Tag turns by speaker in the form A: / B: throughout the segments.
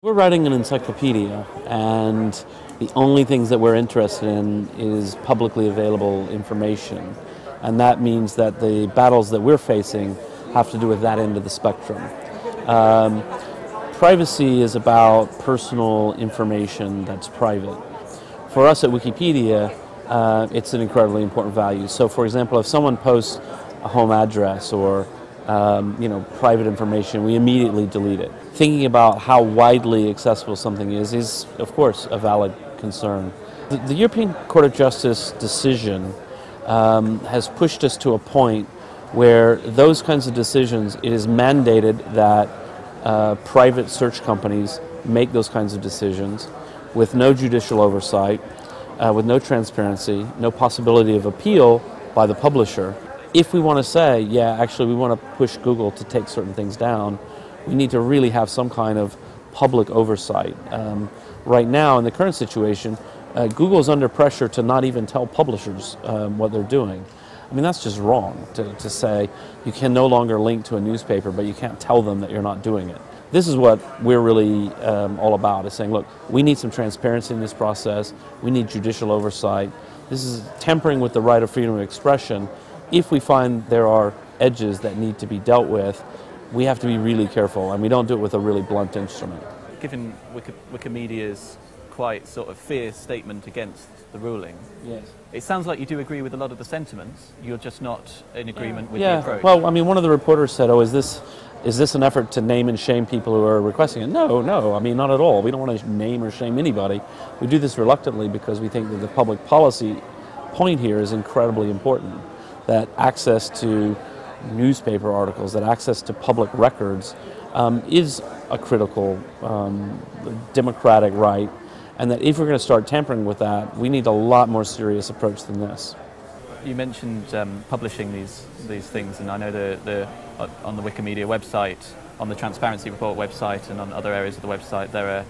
A: We're writing an encyclopedia, and the only things that we're interested in is publicly available information. And that means that the battles that we're facing have to do with that end of the spectrum. Um, privacy is about personal information that's private. For us at Wikipedia, uh, it's an incredibly important value. So, for example, if someone posts a home address or um, you know, private information, we immediately delete it. Thinking about how widely accessible something is is, of course, a valid concern. The, the European Court of Justice decision um, has pushed us to a point where those kinds of decisions, it is mandated that uh, private search companies make those kinds of decisions with no judicial oversight, uh, with no transparency, no possibility of appeal by the publisher if we want to say, yeah, actually, we want to push Google to take certain things down, we need to really have some kind of public oversight. Um, right now, in the current situation, uh, Google is under pressure to not even tell publishers um, what they're doing. I mean, that's just wrong to, to say you can no longer link to a newspaper, but you can't tell them that you're not doing it. This is what we're really um, all about, is saying, look, we need some transparency in this process, we need judicial oversight. This is tempering with the right of freedom of expression, if we find there are edges that need to be dealt with, we have to be really careful, and we don't do it with a really blunt instrument.
B: Given Wikimedia's quite sort of fierce statement against the ruling,
A: yes.
B: it sounds like you do agree with a lot of the sentiments. You're just not in agreement
A: yeah.
B: with
A: yeah.
B: the approach.
A: Well, I mean, one of the reporters said, "Oh, is this is this an effort to name and shame people who are requesting it?" No, no. I mean, not at all. We don't want to name or shame anybody. We do this reluctantly because we think that the public policy point here is incredibly important that access to newspaper articles, that access to public records um, is a critical um, democratic right, and that if we're going to start tampering with that, we need a lot more serious approach than this.
B: You mentioned um, publishing these these things, and I know the, the uh, on the Wikimedia website, on the Transparency Report website, and on other areas of the website, there are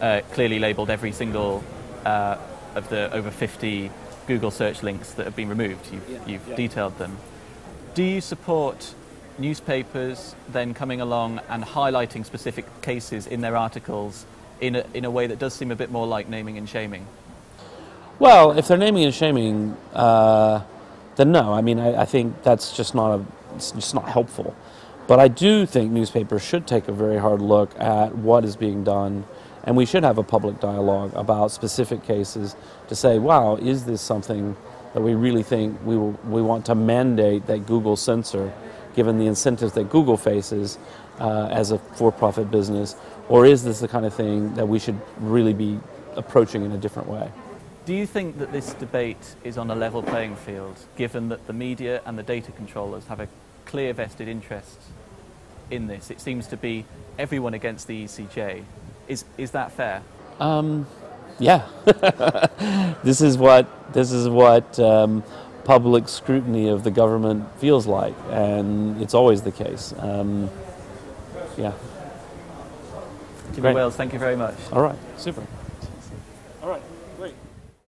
B: uh, clearly labelled every single uh, of the over 50 Google search links that have been removed. You've, yeah, you've yeah. detailed them. Do you support newspapers then coming along and highlighting specific cases in their articles in a, in a way that does seem a bit more like naming and shaming?
A: Well, if they're naming and shaming, uh, then no. I mean, I, I, think that's just not a, it's just not helpful. But I do think newspapers should take a very hard look at what is being done and we should have a public dialogue about specific cases to say, wow, is this something that we really think we, will, we want to mandate that Google censor, given the incentives that Google faces uh, as a for profit business? Or is this the kind of thing that we should really be approaching in a different way?
B: Do you think that this debate is on a level playing field, given that the media and the data controllers have a clear vested interest in this? It seems to be everyone against the ECJ is, is that fair?
A: Um, yeah. this is what, this is what um, public scrutiny of the government feels like, and it's always the case. Um, yeah.
B: Jimmy Wales, thank you very much.
A: All right, super.